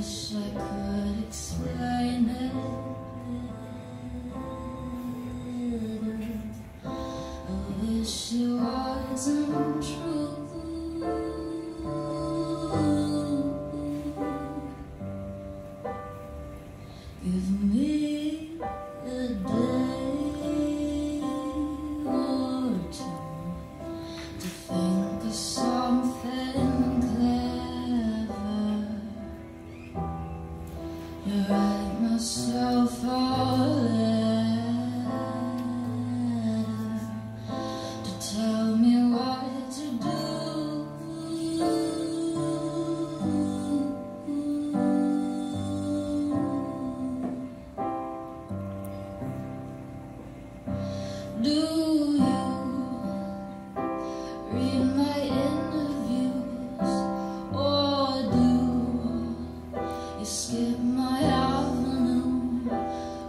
是可 I write myself all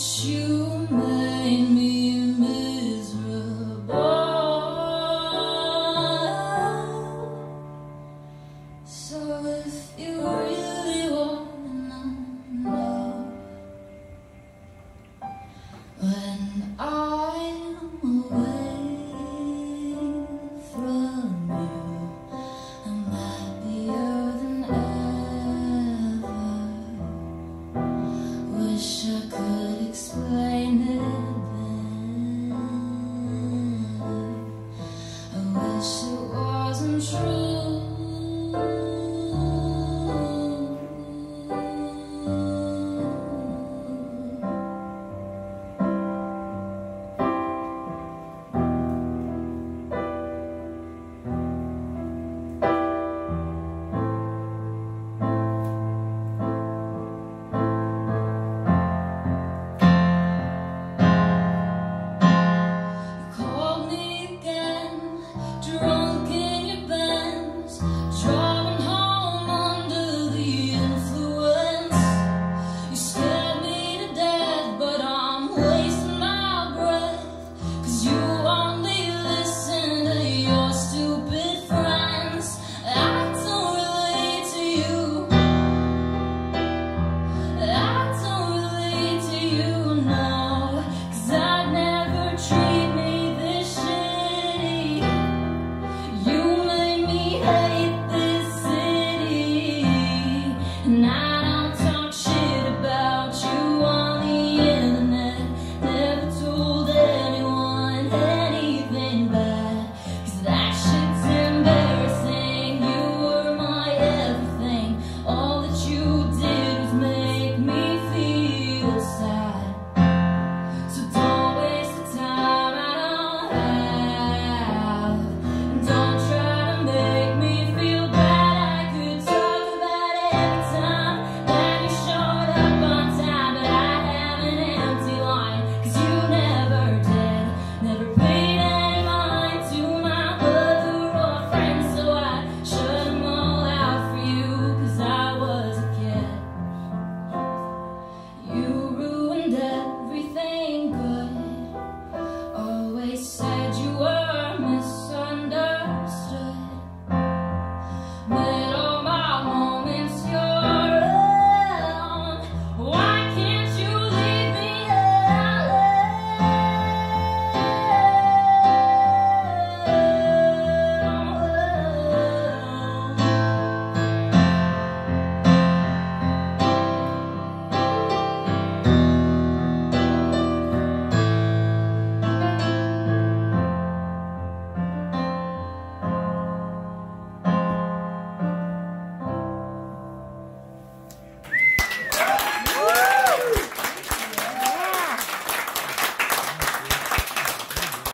shoot